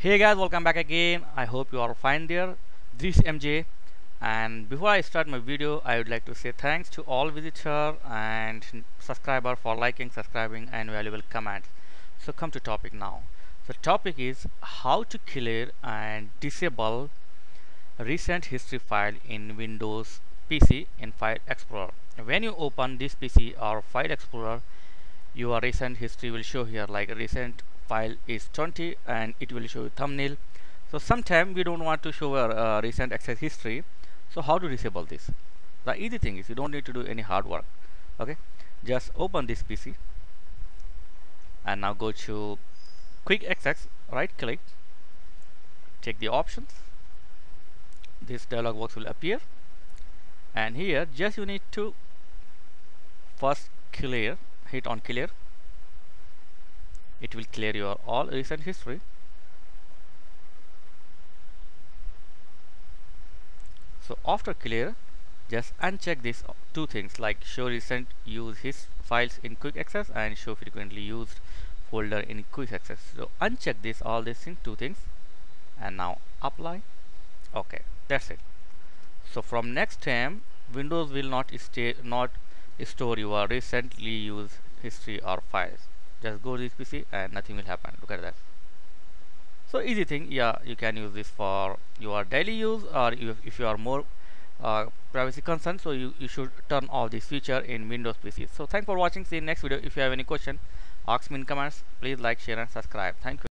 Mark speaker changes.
Speaker 1: hey guys welcome back again. I hope you are fine there this is mj and before i start my video i would like to say thanks to all visitor and subscriber for liking subscribing and valuable comments so come to topic now. The topic is how to clear and disable recent history file in windows pc in file explorer. When you open this pc or file explorer your recent history will show here like recent file is 20 and it will show you thumbnail. So sometime we don't want to show our uh, recent access history. So how to disable this? The easy thing is you don't need to do any hard work. Okay? Just open this PC and now go to quick access right click check the options. This dialog box will appear. And here just you need to first clear hit on clear it will clear your all recent history. So after clear just uncheck these two things like show recent use his files in quick access and show frequently used folder in quick access. So uncheck this all these things two things and now apply. Okay that's it. So from next time windows will not stay not store your recently used history or files just go to this PC and nothing will happen. Look at that. So easy thing. Yeah you can use this for your daily use or you, if you are more uh, privacy concerned so you, you should turn off this feature in Windows PC so thanks for watching. See you next video. If you have any question ask me in comments. Please like share and subscribe. Thank you